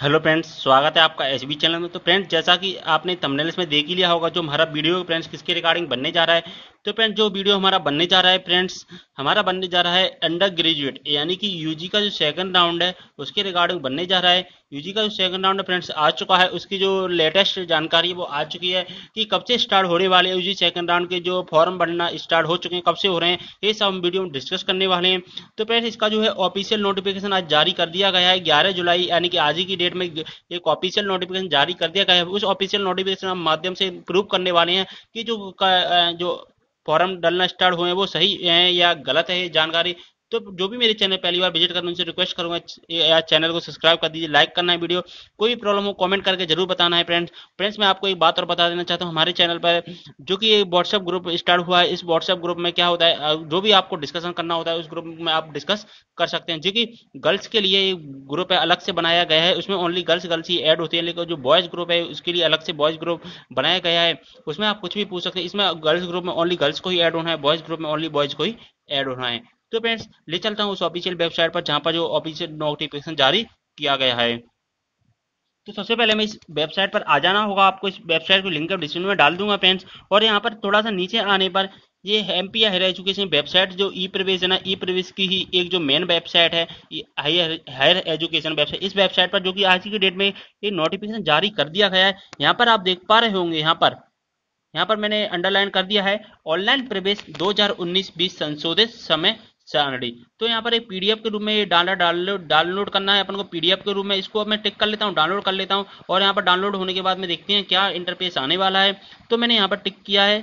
Hello friends, स्वागत है आपका एसबी चैनल में। तो फ्रेंड्स, जैसा कि आपने तमनेल्स में देख ही लिया होगा, जो हमारा वीडियो फ्रेंड्स, किसके रिगार्डिंग बनने जा रहा है तो फ्रेंड्स जो वीडियो हमारा बनने जा रहा है फ्रेंड्स हमारा बनने जा रहा है अंडर ग्रेजुएट यानी कि यूजी का जो सेकंड राउंड है, उसके रिगार्डिंग बनने जा रहा है। यूजी का जो सेकंड राउंड फ्रेंड्स आ चुका है। उसकी जो लेटेस्ट जानकारी वो आ चुकी है कि कब से स्टार्ट होने वाले यूजी सेकंड राउंड के जो फॉर्म बनना स्टार्ट हो चुके हैं, कब से हो रहे हैं, ये सब हम वीडियो में डिस्कस करने वाले हैं। तो फ्रेंड्स इसका जो है ऑफिशियल नोटिफिकेशन आज जारी कर दिया गया है, ग्यारह जुलाई, यानी कि आज ही की डेट में एक ऑफिशियल नोटिफिकेशन जारी कर दिया गया है। उस ऑफिशियल नोटिफिकेशन हम माध्यम से प्रूव करने वाले हैं कि जो जो फॉर्म डालना स्टार्ट हुए हैं वो सही है या गलत है जानकारी तो जो भी मेरे चैनल पहली बार विज़िट करना उनसे रिक्वेस्ट करूँगा, या चैनल को सब्सक्राइब कर दीजिए लाइक करना है वीडियो कोई भी प्रॉब्लम हो कमेंट करके ज़रूर बताना है फ्रेंड्स फ्रेंड्स मैं आपको एक बात और बता देना चाहता हूँ। हमारे चैनल पर जो कि व्हाट्सएप ग्रुप स्टार्ट हुआ है, इस व्हाट्सएप ग्रुप में क्या होता है जो भी आपको डिस्कशन करना होता है, उस ग्रुप में आप डिस्कस कर सकते हैं। जो कि गर्ल्स के लिए ग्रुप है, अलग से बनाया गया है। उसमें ओनली गर्ल्स गर्ल्स ही ऐड होती है, लेकिन जो बॉयज़ ग्रुप है, उसके लिए अलग से बॉयज़ ग्रुप बनाया गया है। उसमें आप कुछ भी पूछ सकते हैं। इसमें गर्ल्स ग्रुप में ओनली गर्ल्स को ही ऐड होना है बॉयज़ ग्रुप में ओनली बॉयज़ को ही ऐड होना है। तो फ्रेंड्स, ले चलता हूँ उस ऑफिशियल वेबसाइट पर जहाँ पर जो ऑफिशियल नोटिफिकेशन जारी किया गया है। तो सबसे पहले मैं इस वेबसाइट पर आ जाना होगा। आपको इस वेबसाइट को लिंक डिस्क्रिप्शन में डाल दूँगा फ्रेंड्स। और यहाँ पर थोड़ा सा नीचे आने पर ये M P higher education website जो ई प्रवेश है ना ई प्रवेश की ही एक जो मेन वेबसाइट है हायर हायर एजुकेशन वेबसाइट इस वेबसाइट पर जो कि आज की डेट में ये नोटिफिकेशन जारी कर दिया गया है। यहाँ पर आप देख पा रहे होंगे यहाँ पर। यहाँ पर मैंने अंडरलाइन कर दिया है ऑनलाइन प्रवेश 2019-20 संशोधित समय सारणी तो यहाँ पर एक पीडीएफ के रूप में ये डाउनलोड डाउनलोड करना है, अपन को पीडीएफ के रूप में, इसको मैं टिक कर लेता हूँ, डाउनलोड कर लेता हूँ, और यहाँ पर डाउनलोड होने के बाद में देखते हैं क्या इंटरफेस आने वाला है। तो मैंने यहाँ पर टिक किया है।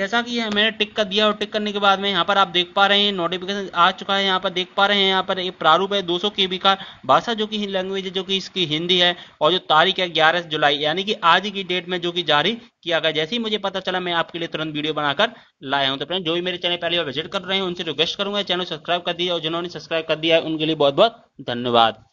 जैसा कि मैंने टिक कर दिया और टिक करने के बाद में यहाँ पर आप देख पा रहे हैं नोटिफिकेशन आ चुका है, यहाँ पर देख पा रहे हैं, यहाँ पर एक प्रारूप है 200 केबी का भाषा जो कि लैंग्वेज है, जो कि इसकी हिंदी है, और जो तारीख है ग्यारह जुलाई, यानी कि आज की डेट में जो कि जारी किया गया। जैसे ही मुझे पता चला, मैं आपके लिए तुरंत वीडियो बनाकर लाया हूँ। तो फ्रेंड जो भी मेरे चैनल पहले बार विज़िट कर रहे हैं, उनसे रिक्वेस्ट करूँगा, चैनल सब्सक्राइब कर दिया, और जिन्होंने सब्सक्राइब कर दिया है, उनके लिए बहुत बहुत धन्यवाद।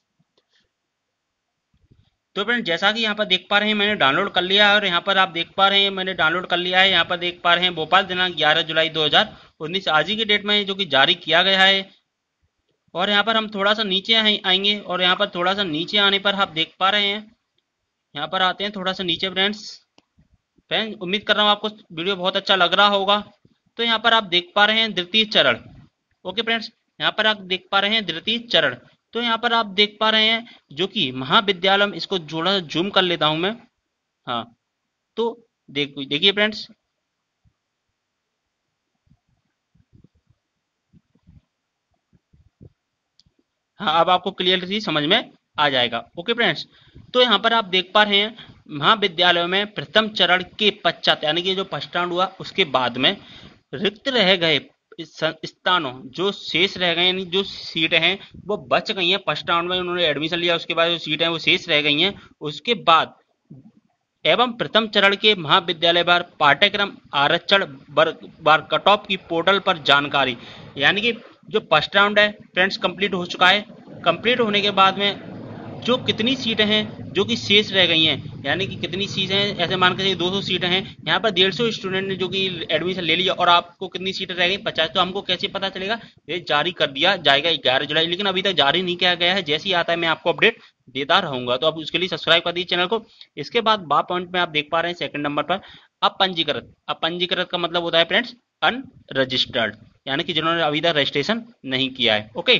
तो फ्रेंड जैसा कि यहाँ पर देख पा रहे हैं, मैंने डाउनलोड कर लिया है और यहाँ पर आप देख पा रहे हैं, मैंने डाउनलोड कर लिया है। यहाँ पर देख पा रहे हैं, भोपाल दिनांक 11 जुलाई 2019 आज ही की डेट में जो कि जारी किया गया है। और यहाँ पर हम थोड़ा सा नीचे आएँगे और यहाँ पर थोड़ा सा नीचे आने पर आप देख पा रहे हैं। यहाँ पर आते हैं थोड़ा सा नीचे फ्रेंड्स फ्रेंड उम्मीद कर रहा हूँ आपको वीडियो बहुत अच्छा लग रहा होगा। तो यहाँ पर आप देख पा रहे हैं द्वितीय चरण। ओके फ्रेंड्स यहाँ पर आप देख पा रहे हैं द्वितीय चरण। तो यहाँ पर आप देख पा रहे हैं जो कि महाविद्यालय, इसको जोड़ा जूम कर लेता हूँ मैं। हाँ तो देख, देखिए फ्रेंड्स हाँ अब आपको क्लियरली समझ में आ जाएगा। ओके फ्रेंड्स तो यहाँ पर आप देख पा रहे हैं, महाविद्यालय में प्रथम चरण के पश्चात, यानी कि जो फ़र्स्ट राउंड हुआ, उसके बाद में रिक्त रह गए स्थानों, जो शेष रह गए यानी जो सीटें हैं, वो बच गई हैं। फ़र्स्ट राउंड में उन्होंने एडमिशन लिया, उसके बाद जो सीटें हैं, वो शेष रह गई हैं। उसके बाद, एवं प्रथम चरण के महाविद्यालय बार पाठ्यक्रम आरक्षण बार कट ऑफ़ की पोर्टल पर जानकारी। यानी कि जो फ़र्स्ट राउंड है फ्रेंड्स कंप्लीट हो चुका है। कंप्लीट होने के बाद में जो कितनी सीटें हैं, जो कि शेष रह गई हैं, यानी कि कितनी सीटें हैं, ऐसे मान के दो सौ सीटें हैं, यहाँ पर डेढ़ सौ स्टूडेंट ने जो कि एडमिशन ले लिया और आपको कितनी सीटें रह गई, पचास तो हमको कैसे पता चलेगा? ये जारी कर दिया जाएगा ग्यारह जुलाई, लेकिन अभी तक जारी नहीं किया गया है, जैसे ही आता है मैं आपको अपडेट देता रहूँगा। तो आप उसके लिए सब्सक्राइब कर दीजिए चैनल को। इसके बाद बा पॉइंट में आप देख पा रहे हैं सेकंड नंबर पर, अपंजीकृत। अपंजीकृत का मतलब होता है फ्रेंड्स अनरजिस्टर्ड यानी कि जिन्होंने अभी तक रजिस्ट्रेशन नहीं किया है। ओके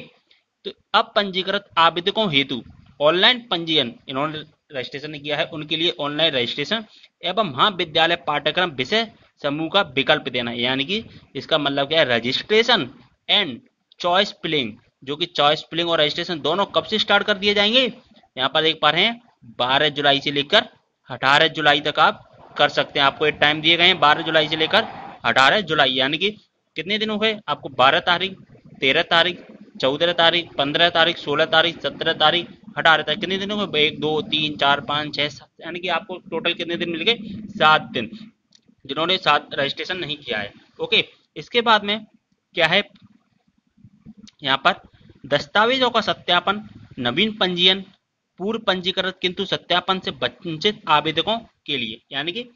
तो अब पंजीकृत आवेदकों हेतु ऑनलाइन पंजीयन इन्होंने रजिस्ट्रेशन किया है, उनके लिए ऑनलाइन रजिस्ट्रेशन एवं महाविद्यालय पाठ्यक्रम विषय समूह का विकल्प देना यानी कि इसका मतलब क्या है? रजिस्ट्रेशन एंड चॉइस फिलिंग, जो कि चॉइस फिलिंग और रजिस्ट्रेशन दोनों कब से स्टार्ट कर दिए जाएँगे? यहाँ पर देख पा रहे हैं, बारह जुलाई से लेकर अठारह जुलाई तक आप कर सकते हैं। आपको एक टाइम दिए गए हैं, बारह जुलाई से लेकर अठारह जुलाई। यानी कि कितने दिन हो गए आपको बारह तारीख, तेरह तारीख, चौदह तारीख, पंद्रह तारीख, सोलह तारीख, सत्रह तारीख हटा रहता है। कितने दिनों में? एक, दो, तीन, चार, पाँच छः सात, यानी कि आपको टोटल कितने दिन मिल गए? सात दिन, जिन्होंने सात रजिस्ट्रेशन नहीं किया है। ओके इसके बाद में क्या है? यहाँ पर दस्तावेजों का सत्यापन, नवीन पंजीयन, पूर्व पंजीकृत किंतु सत्यापन से वंचित आवेदकों के लिए। यानी कि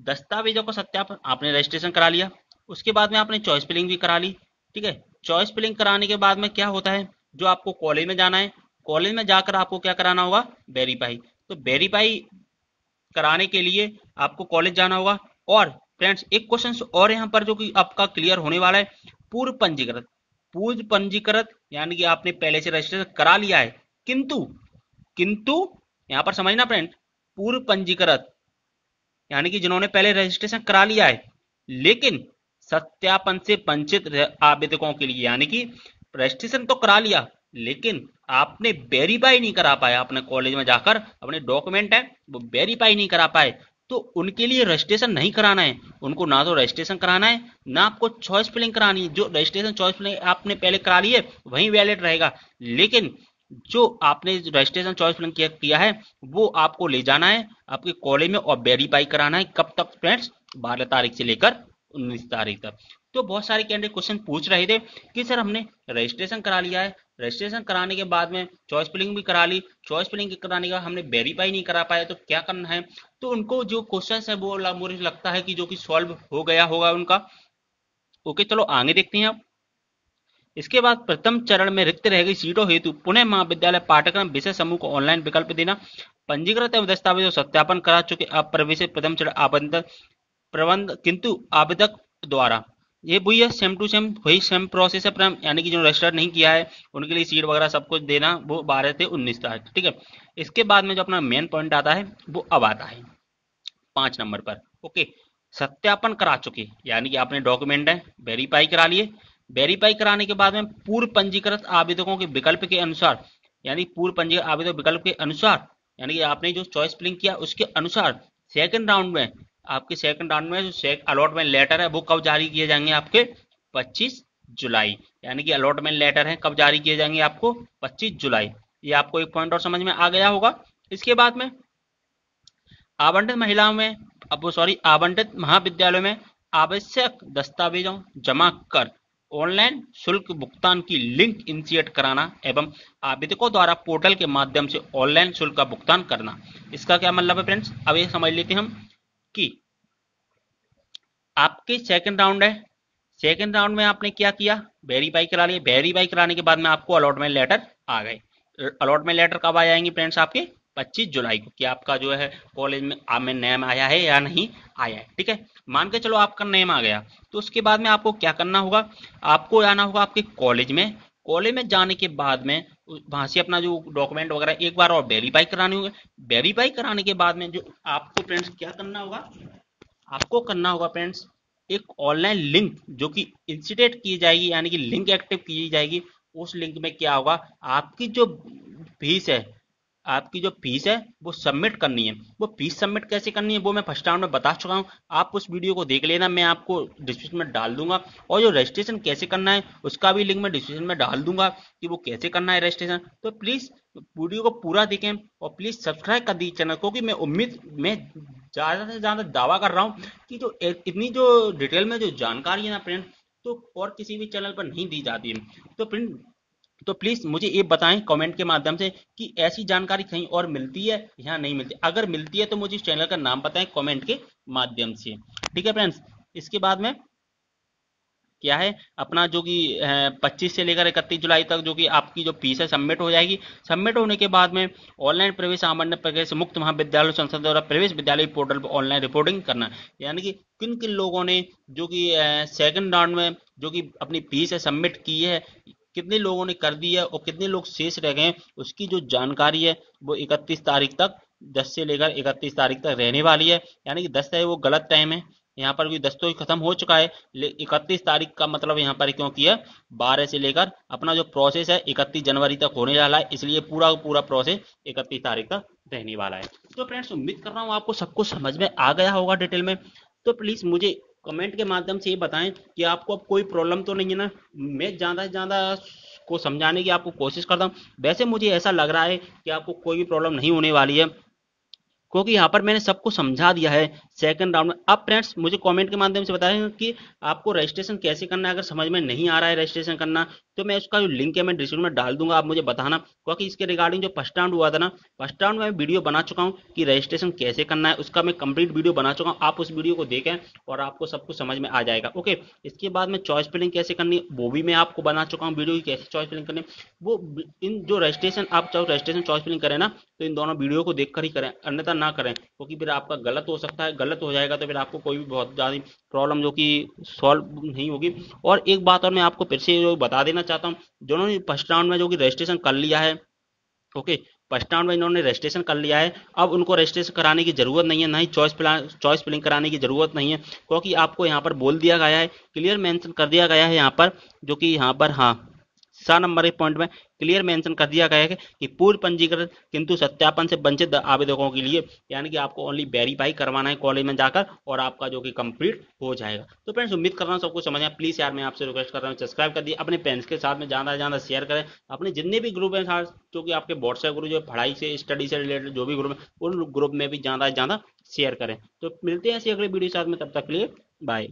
दस्तावेजों का सत्यापन आपने रजिस्ट्रेशन करा लिया, उसके बाद में आपने चॉइस फिलिंग भी करा ली, ठीक है? चॉइस फिलिंग कराने के बाद में क्या होता है? जो आपको कॉलेज में जाना है कॉलेज में जाकर आपको क्या कराना होगा? वेरीफाई तो वेरीफाई कराने के लिए आपको कॉलेज जाना होगा। और फ्रेंड्स, एक क्वेश्चन और यहाँ पर जो कि आपका क्लियर होने वाला है। पूर्व पंजीकृत। पूर्व पंजीकृत, यानी कि आपने पहले से रजिस्ट्रेशन करा लिया है। किंतु किंतु, यहाँ पर समझना फ्रेंड पूर्व पंजीकृत, यानी कि जिन्होंने पहले रजिस्ट्रेशन करा लिया है। लेकिन सत्यापन से वंचित आवेदकों के लिए, यानी कि रजिस्ट्रेशन तो करा लिया, लेकिन आपने वेरीफाई नहीं करा पाया अपने कॉलेज में जाकर अपने डॉक्यूमेंट है वो वेरीफाई नहीं करा पाए तो उनके लिए रजिस्ट्रेशन नहीं कराना है। उनको ना तो रजिस्ट्रेशन कराना है ना आपको चॉइस फिलिंग करानी है। जो रजिस्ट्रेशन चॉइस फिलिंग आपने पहले करा ली है वही वैलिड रहेगा। लेकिन जो आपने रजिस्ट्रेशन चॉइस फिलिंग किया, है वो आपको ले जाना है आपके कॉलेज में और वेरीफाई कराना है कब तक फ्रेंड्स बारह तारीख से लेकर उन्नीस तारीख तक। तो बहुत सारे कैंडिडेट क्वेश्चन पूछ रहे थे कि सर हमने रजिस्ट्रेशन करा लिया है रजिस्ट्रेशन कराने के बाद में चॉइस फिलिंग भी करा ली। चॉइस फिलिंग कराने का हमने वेरीफाई नहीं करा पाया तो क्या करना है? तो उनको जो क्वेश्चन है, वो मुझे लगता है कि जो कि सॉल्व हो गया होगा उनका। ओके चलो आगे देखते हैं आप इसके बाद प्रथम चरण में रिक्त रह गई सीटों हेतु। पुणे महाविद्यालय पाठ्यक्रम विषय समूह को ऑनलाइन विकल्प देना। पंजीकृत एवं दस्तावेजों सत्यापन करा चुके अप्रवेश प्रथम चरण आबंधन प्रबंध किंतु आवेदक द्वारा। ये वही है सेम टू सेम वही सेम प्रोसेस है, अपना, यानी कि जो रजिस्टर नहीं किया है, उनके लिए सीट वगैरह सब कुछ देना, वो बारह से उन्नीस तारीख ठीक है? इसके बाद में जो अपना मेन पॉइंट आता है, वो अब आता है, पाँच नंबर पर, ओके? सत्यापन करा चुके, यानी कि आपने डॉक्यूमेंट है वेरीफाई करा लिए। वेरीफाई कराने के बाद में पूर्व पंजीकृत आवेदकों के विकल्प के अनुसार, यानी पूर्व पंजीकृत आवेदक विकल्प के अनुसार, यानी कि आपने जो चॉइस फिलिंग किया, उसके अनुसार सेकंड राउंड में आपके सेकंड राउंड में जो अलॉटमेंट लेटर है, वो कब जारी किए जाएँगे आपके? 25 जुलाई। यानी कि अलॉटमेंट लेटर है, कब जारी किए जाएँगे आपको? 25 जुलाई। ये आपको एक पॉइंट और समझ में आ गया होगा। इसके बाद में, आवंटित महिलाओं में, अब सॉरी आवंटित महाविद्यालयों में आवश्यक दस्तावेजों जमा कर ऑनलाइन शुल्क भुगतान की लिंक इनिशिएट कराना एवं आवेदकों द्वारा पोर्टल के माध्यम से ऑनलाइन शुल्क का भुगतान करना। इसका क्या मतलब है फ्रेंड्स अब ये समझ लेते हैं हम। कि। आपके सेकंड राउंड है। सेकंड राउंड में आपने क्या किया? वेरीफाई करा लिया वेरीफाई कराने के बाद में आपको अलॉटमेंट लेटर आ गए। अलॉटमेंट लेटर कब आ जाएँगे फ्रेंड्स आपके? 25 जुलाई को कि आपका जो है कॉलेज में, आप में नेम आया है या नहीं आया है। ठीक है? मान के चलो आपका नेम आ गया। तो उसके बाद में आपको क्या करना होगा? आपको आना होगा आपके कॉलेज में। कॉलेज में जाने के बाद में वहाँ से अपना जो डॉक्यूमेंट वगैरह, एक बार और वेरीफाई कराने होंगे। वेरीफाई कराने के बाद में जो आपको फ्रेंड्स क्या करना होगा? आपको करना होगा फ्रेंड्स एक ऑनलाइन लिंक जो कि इंसिडेट की जाएगी, यानी कि लिंक एक्टिव की जाएगी, उस लिंक में क्या होगा? आपकी जो फ़ीस है आपकी जो फ़ीस है, वो सबमिट करनी है। वो फ़ीस सबमिट कैसे करनी है, वो मैं फ़र्स्ट राउंड में बता चुका हूँ। आप उस वीडियो को देख लेना, मैं आपको डिस्क्रिप्शन में डाल दूँगा। और जो रजिस्ट्रेशन कैसे करना है, उसका भी लिंक मैं डिस्क्रिप्शन में डाल दूँगा कि वो कैसे करना है रजिस्ट्रेशन तो प्लीज़ वीडियो को पूरा देखें और प्लीज़ सब्सक्राइब कर दीजिए चैनल क्योंकि मैं उम्मीद, मैं ज़्यादा से ज़्यादा दावा कर रहा हूँ कि जो इतनी जो डिटेल में जो जानकारी है ना फ्रेंड तो और किसी भी चैनल पर नहीं दी जाती है। तो फ्रेंड तो प्लीज़ मुझे ये बताएँ कमेंट के माध्यम से कि ऐसी जानकारी कहीं और मिलती है या नहीं मिलती। अगर मिलती है तो मुझे इस चैनल का नाम बताएँ कमेंट के माध्यम से। ठीक है फ्रेंड्स इसके बाद में क्या है? अपना जो कि 25 से लेकर 31 जुलाई तक जो कि आपकी जो फ़ीस है सबमिट हो जाएगी। सबमिट होने के बाद में ऑनलाइन प्रवेश, सामान्य प्रवेश, मुक्त महाविद्यालय, संसद द्वारा प्रवेश विद्यालय पोर्टल पर ऑनलाइन रिपोर्टिंग करना। यानी कि किन किन लोगों ने जो कि सेकंड राउंड में जो कि अपनी फ़ीस है सबमिट की है कितने लोगों ने कर दिया और कितने लोग शेष रह गए उसकी जो जानकारी है, वो इकतीस तारीख तक, दस से लेकर इकतीस तारीख तक रहने वाली है। यानी कि दस है, वो गलत टाइम है। यहाँ पर भी दस तो खत्म हो चुका है। इकतीस तारीख का मतलब यहाँ पर क्यों किया? बारह से लेकर अपना जो प्रोसेस है, इकतीस जनवरी तक होने वाला है। इसलिए पूरा पूरा प्रोसेस इकतीस तारीख तक रहने वाला है। तो फ्रेंड्स उम्मीद कर रहा हूँ आपको सब कुछ समझ में आ गया होगा डिटेल में। तो प्लीज़ मुझे कमेंट के माध्यम से ये बताएँ कि आपको अब कोई प्रॉब्लम तो नहीं है ना? मैं ज़्यादा से ज़्यादा को समझाने की आपको कोशिश करता हूँ। वैसे मुझे ऐसा लग रहा है कि आपको कोई भी प्रॉब्लम नहीं होने वाली है, क्योंकि यहाँ पर मैंने सबको समझा दिया है सेकंड राउंड में। अब फ्रेंड्स, मुझे कमेंट के माध्यम से बताएँ कि आपको रजिस्ट्रेशन कैसे करना है? अगर समझ में नहीं आ रहा है रजिस्ट्रेशन करना तो मैं उसका जो लिंक है मैं डिस्क्रिप्शन में डाल दूँगा। आप मुझे बताना, क्योंकि इसके रिगार्डिंग जो फ़र्स्ट राउंड हुआ था ना फ़र्स्ट राउंड में वीडियो बना चुका हूँ कि रजिस्ट्रेशन कैसे करना है। उसका मैं कंप्लीट वीडियो बना चुका हूँ। आप उस वीडियो को देखें और आपको सब कुछ समझ में आ जाएगा। ओके इसके बाद में चॉइस फिलिंग कैसे करनी वो भी मैं आपको बना चुका हूँ वीडियो की कैसे चॉइस फिलिंग करनी वो इन जो रजिस्ट्रेशन आप चाहो रजिस्ट्रेशन चॉइस फिलिंग करें ना तो इन दोनों वीडियो को देखकर ही करें, अन्यथा ना करें, क्योंकि फिर आपका गलत हो सकता है गलत हो जाएगा तो फिर आपको कोई भी बहुत ज़्यादा प्रॉब्लम जो कि सॉल्व नहीं होगी। और एक बात और मैं आपको फिर से जो बता देना चाहता हूँ, जिन्होंने फ़र्स्ट राउंड में जो कि रजिस्ट्रेशन कर लिया है ओके फ़र्स्ट राउंड में इन्होंने रजिस्ट्रेशन कर लिया है, अब उनको रजिस्ट्रेशन कराने की ज़रूरत नहीं है, ना ही चॉइस प्लान चॉइस फिलिंग कराने की ज़रूरत नहीं है, क्योंकि आपको यहाँ पर बोल दिया गया है क्लियर मेंशन कर दिया गया है यहाँ पर, जो कि यहाँ पर हाँ सा नंबर एक पॉइंट में क्लियर मेंशन कर दिया गया है कि पूर्व पंजीकृत किंतु सत्यापन से वंचित आवेदकों के लिए, यानी कि आपको ओनली वेरीफाई करवाना है कॉलेज में जाकर और आपका जो कि कंप्लीट हो जाएगा। तो फ्रेंड्स उम्मीद कर रहा हूँ सबको समझ आया। प्लीज़ यार, मैं आपसे रिक्वेस्ट कर रहा हूँ सब्सक्राइब कर दिए अपने फ्रेंड्स के साथ में ज़्यादा से ज़्यादा शेयर करें। अपने जितने भी ग्रुप हैं जो कि आपके व्हाट्सएप ग्रुप जो पढ़ाई से स्टडी से रिलेटेड जो भी ग्रुप है, उन ग्रुप में भी ज़्यादा से ज़्यादा शेयर करें। तो मिलते हैं ऐसी अगले वीडियो साथ में। तब तक के लिए बाय